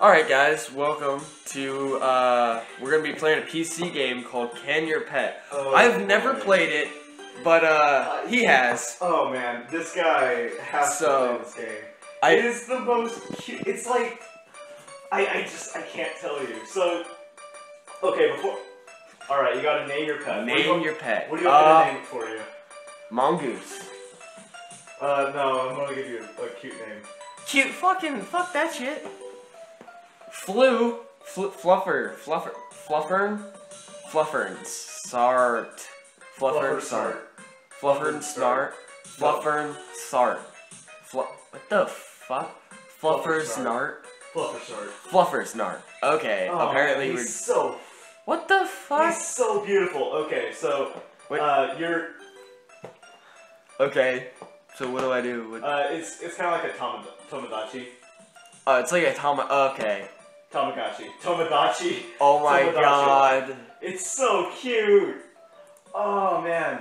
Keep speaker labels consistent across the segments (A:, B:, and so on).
A: Alright guys, welcome to, uh, we're gonna be playing a PC game called Can Your Pet.
B: Oh,
A: I've never
B: boy.
A: played it, but, uh, he has.
B: Oh man, this guy has
A: So,
B: to play this game.
A: I-
B: it is the most cute. It's like I, I just I can't tell you. So okay, before. All right, you gotta name your pet. do you
A: Name your pet.
B: What do you want
A: uh,
B: to name it for you?
A: Mongoose.
B: Uh, no, I'm gonna give you a, a cute name.
A: Cute fucking, fuck that shit. Flu. Fl fluffer. Fluffer. Fluffern? Fluffern. Sart. Fluffern.
B: Fluffer
A: Sart. Fluffern Snart. Fluffern Sart. Flu what the fuck? Fluffer Snart.
B: Fluffer Sart.
A: Fluffer Snart. Okay,
B: Oh,
A: apparently
B: man,
A: we're.
B: so
A: What the fuck?
B: he's so beautiful. Okay, so
A: Wait.
B: uh, you're
A: Okay, so what do I do? What...
B: uh, it's it's kind of like a Tama- Tomodachi.
A: Oh, it's like a Tama. Okay.
B: Tamagotchi. Tomodachi.
A: Oh my
B: Tomodachi.
A: god.
B: It's so cute. Oh man.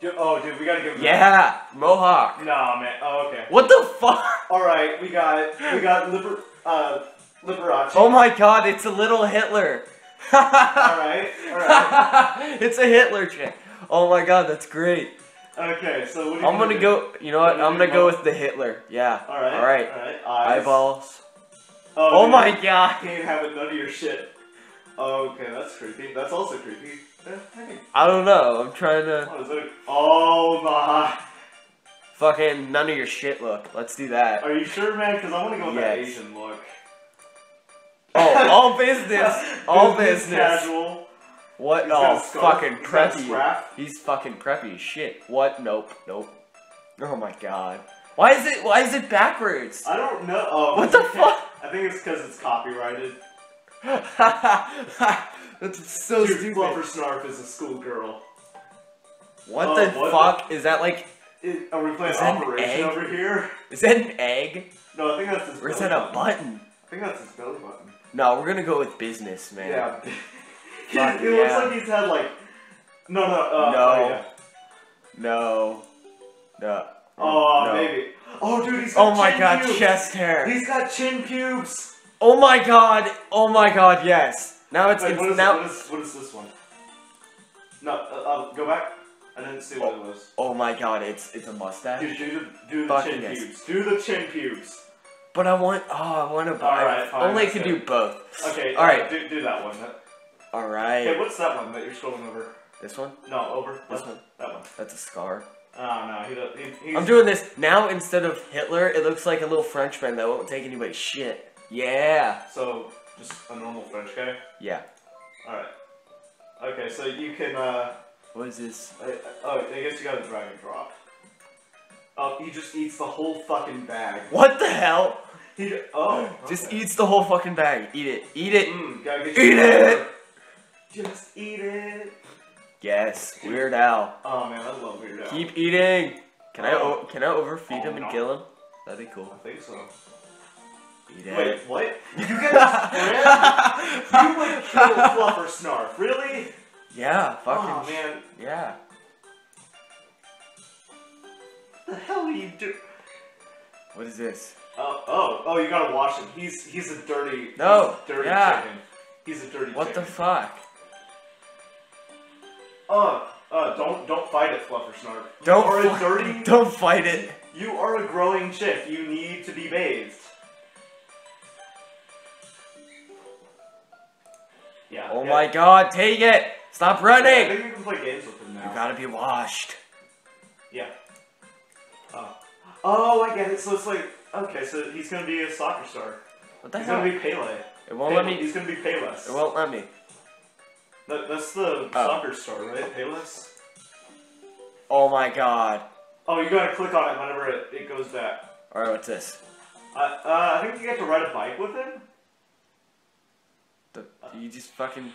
B: Dude, oh dude, we gotta give.
A: Yeah, Mohawk.
B: Nah, man. Oh okay.
A: What the fuck?
B: All right, we got we got Liber uh Liberace.
A: Oh my god, it's a little Hitler.
B: All right, all right.
A: it's a Hitler chick. Oh my god, that's great.
B: Okay, so what do you?
A: I'm gonna go. You know what?
B: Gonna
A: I'm gonna go with the Hitler. Yeah.
B: All right.
A: All right.
B: All right.
A: Eyeballs.
B: Oh,
A: Oh my god.
B: Can't have it none of your shit. Oh, okay, that's creepy. That's also creepy. I
A: don't know. I'm trying to
B: oh, is it? Oh my.
A: fucking none of your shit look. Let's do that.
B: Are you sure, man? Because I want to go with that
A: Yes.
B: Asian look.
A: Oh, all business. All business.
B: Casual.
A: What?
B: He's
A: Oh, fucking
B: He's got a
A: preppy. He's fucking preppy shit. What? Nope. Nope. Oh my god. Why is it? Why is it backwards?
B: I don't know. Oh,
A: What the fuck?
B: I think it's because it's copyrighted.
A: That's so
B: Dude,
A: stupid.
B: Fluffer Snarf is a schoolgirl.
A: What
B: Oh,
A: the
B: what
A: fuck? Is that like?
B: It, are we playing
A: Is
B: Operation over here?
A: Is that an egg?
B: No, I think that's his
A: Or is that a button?
B: I think that's his belly button.
A: No, we're gonna go with business, man.
B: Yeah.
A: Fuck
B: it looks like he's had like. No, no, uh,
A: No.
B: Oh, yeah.
A: No. No.
B: oh
A: no.
B: baby. Oh, dude, he's got
A: Oh my god,
B: pubes.
A: chest hair.
B: He's got chin pubes.
A: Oh my god. Oh my god, yes. Now it's,
B: Wait,
A: it's
B: what is,
A: now.
B: what is what is this one? No, uh, uh, go back. I didn't see what it was.
A: Oh my god, it's it's a mustache.
B: Dude, do the, do the chin
A: yes.
B: pubes. Do the chin pubes.
A: But I want. Oh, I want to buy.
B: Alright, fine,
A: Only
B: that's
A: can do both.
B: Okay,
A: All right.
B: uh, do, do that one.
A: All right.
B: Okay, what's that one that you're scrolling over?
A: This one.
B: No, over.
A: This one.
B: That one.
A: That's a scar.
B: Oh no, he. He, he's,
A: I'm doing this now instead of Hitler. It looks like a little Frenchman that won't take anybody's shit. Yeah.
B: So just a normal French guy.
A: Yeah.
B: All right. Okay, so you can. uh...
A: What is this?
B: Oh, I guess you got a drag and drop. Oh, he just eats the whole fucking bag.
A: What the hell?
B: He oh.
A: Just eats the whole fucking bag. Eat it. Eat it.
B: Mm, gotta get
A: Eat it!
B: Just eat it.
A: Yes. Weird Al.
B: Oh man, I love Weird Al.
A: Keep eating. Can I
B: Oh.
A: o- can I overfeed
B: Oh,
A: him and
B: no.
A: kill him? That'd be cool.
B: I think so.
A: Eat it.
B: Wait, what? You get a spread? You would kill Fluffer Snarf, really?
A: yeah. Fucking.
B: Oh man,
A: Yeah.
B: the hell are you do?
A: What is this?
B: Oh, oh, oh! You gotta wash him. He's he's a dirty.
A: No,
B: he's a dirty
A: yeah.
B: chicken. He's a dirty
A: What the fuck?
B: Uh, uh, don't don't fight it, Fluffer Snarf.
A: Don't
B: are a dirty.
A: Don't fight it.
B: You are a growing chick. You need to be bathed. Yeah.
A: Oh
B: yeah.
A: my god, take it! Stop running!
B: think you can play games with him
A: You gotta be washed.
B: Yeah. Oh. Oh, I get it. So it's like okay, so he's gonna be a soccer star.
A: What the
B: He's
A: hell?
B: gonna be Pele.
A: It won't let me.
B: He's gonna be Payless.
A: It won't let me.
B: That, that's the soccer star, right? Payless.
A: Oh my god.
B: Oh, you gotta click on it whenever it, it goes back.
A: Alright, what's this?
B: Uh, uh, I think you get to ride a bike with him.
A: The, you just fucking.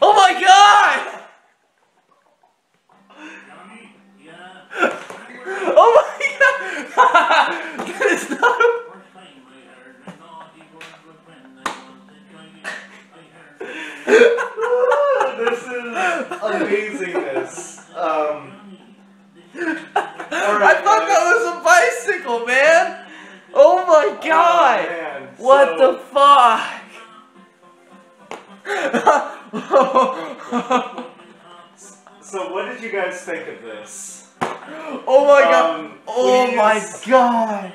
A: Oh my god!
B: amazingness. Um, right,
A: I thought that was a bicycle, man. Oh my oh, god!
B: Oh,
A: what
B: so,
A: the fuck?
B: so, what did you guys think of this?
A: Oh my um, god!
B: Um,
A: oh my god!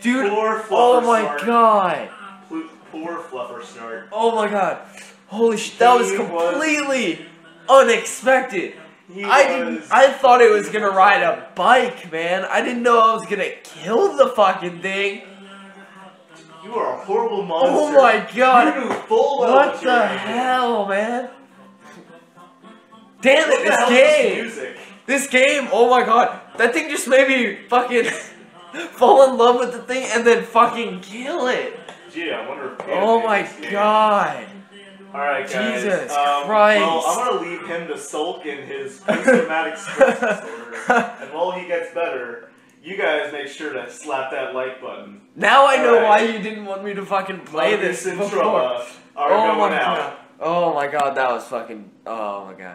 A: Dude! oh my
B: snort.
A: god!
B: Poor fluffer snort.
A: Oh my god! Holy shit! That was
B: completely. Was
A: unexpected.
B: He
A: I didn't.
B: was-
A: I thought it was gonna ride a bike, man. I didn't know I was gonna kill the fucking thing.
B: You are a horrible oh monster.
A: Oh my god.
B: You full
A: What the hell, man? Damn it, this
B: this
A: game.
B: music?
A: This game, oh my god. That thing just made me fucking fall in love with the thing and then fucking kill it.
B: Gee, I wonder if
A: Oh my
B: this game.
A: God.
B: Alright, guys.
A: Jesus
B: um,
A: Christ.
B: Well, I'm gonna leave him to sulk in his post-traumatic stress disorder. And while he gets better, you guys make sure to slap that like button.
A: Now I know why you didn't want me to fucking play
B: Love
A: this before.
B: Are
A: Oh
B: going
A: my
B: out.
A: god. Oh my god, that was fucking. Oh my god.